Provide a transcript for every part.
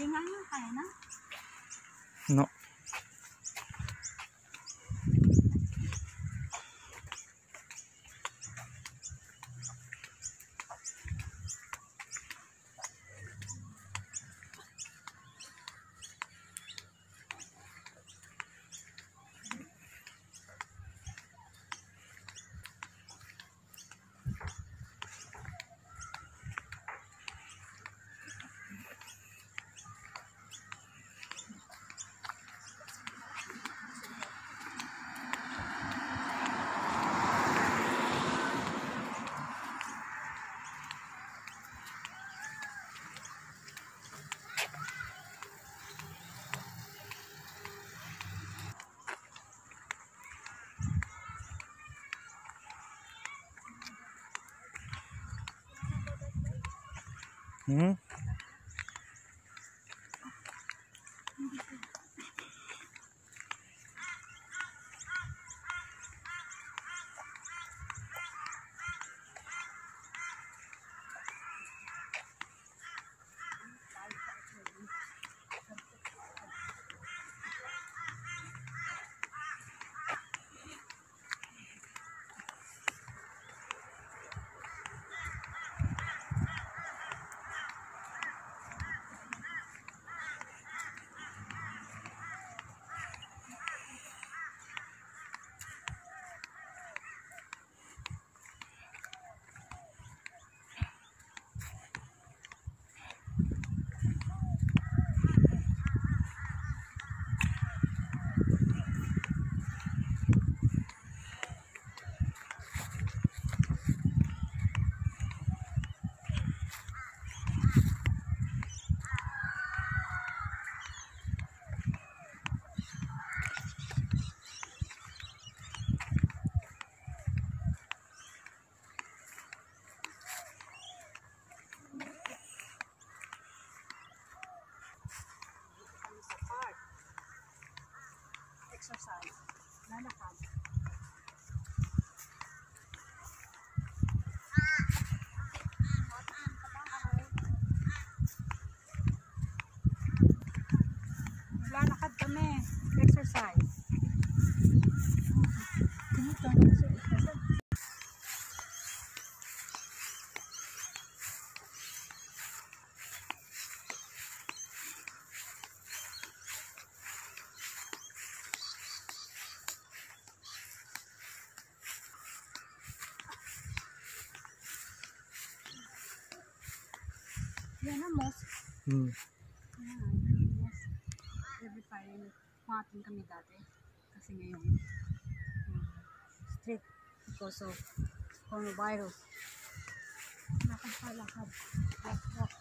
Lingan kaya na. No. Mm-hmm. Lalakad. Kami. Exercise. Ganito. Yan ang most. Hmm. Yan, ang. Every time, kumatin kami dati. Kasi ngayon, um, strict because of coronavirus. Lakad pa, lakad. Walk, walk.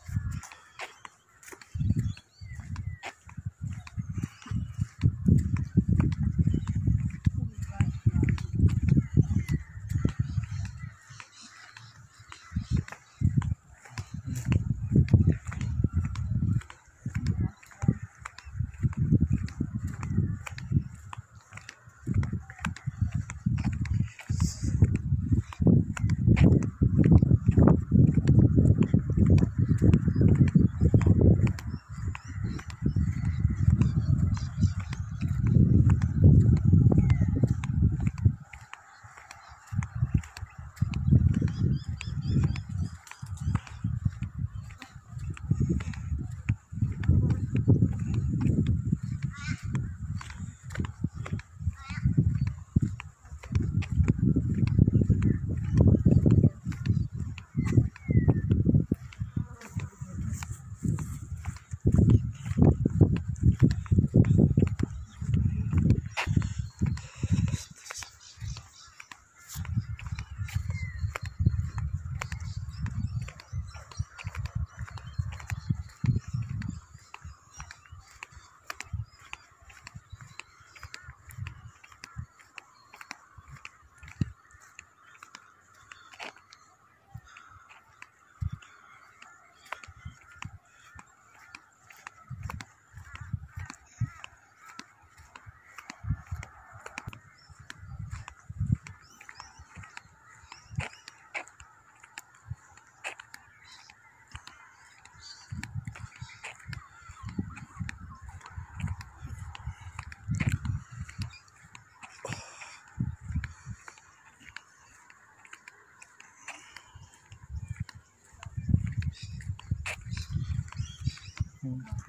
嗯。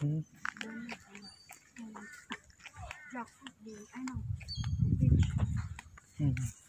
Hmm. Hmm.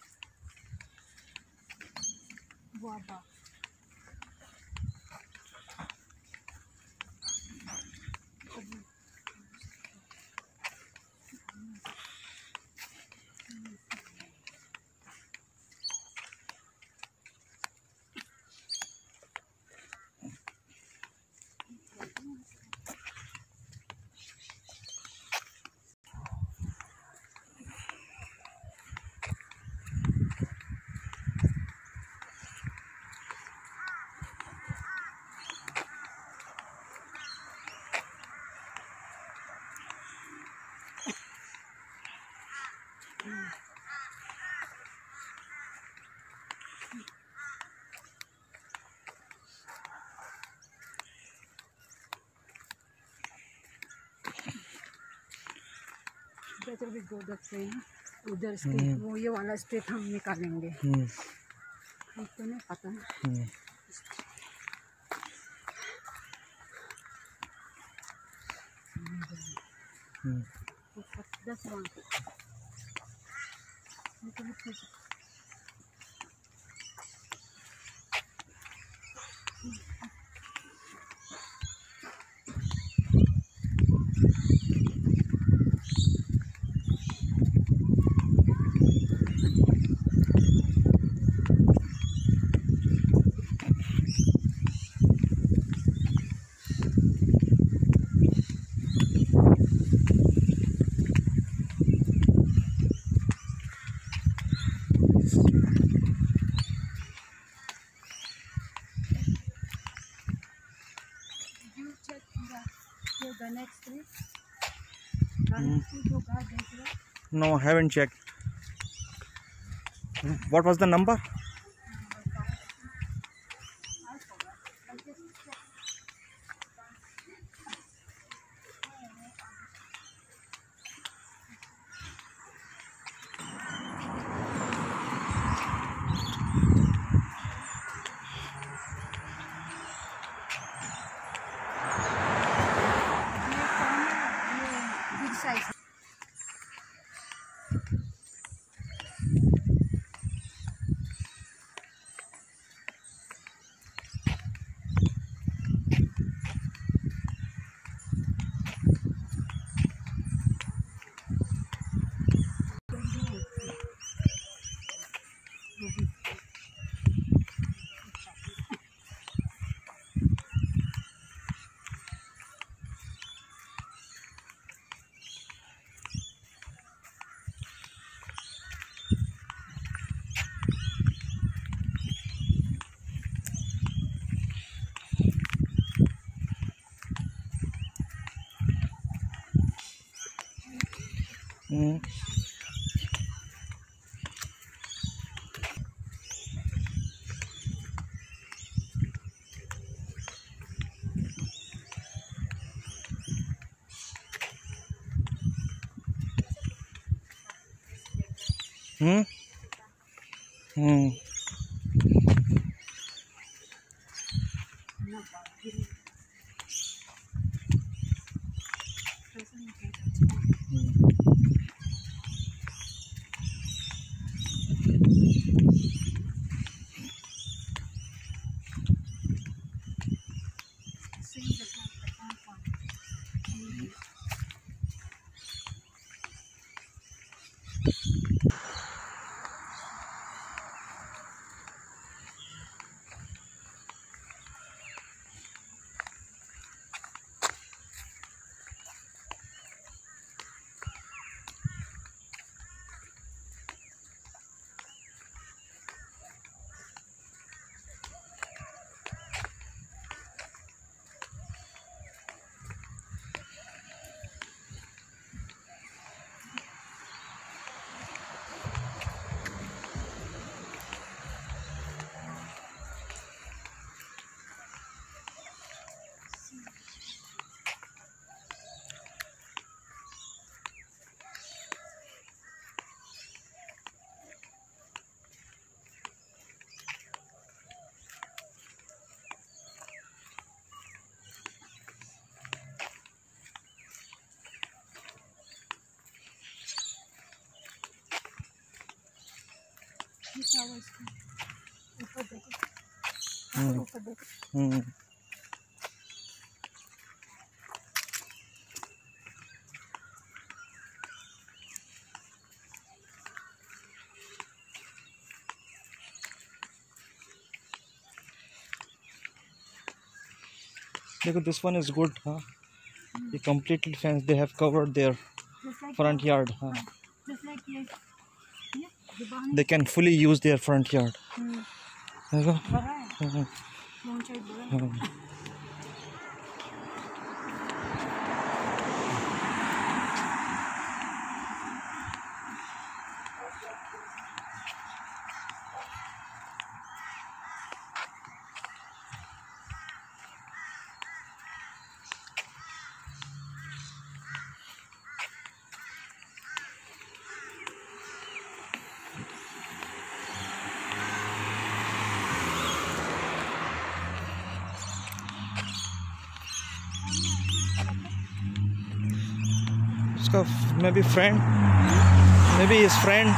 Better we go that way. उधर से वो ये वाला straight हम निकालेंगे। हम्म, हमको नहीं पता। हम्म, हम्म, That's No, I haven't checked. Hmm, what was the number? 嗯。嗯。嗯。देखो hmm hmm this one is good हाँ ये they have covered their just like front yard हाँ they can fully use their front yard. Mm. उसका may be friend may be is friend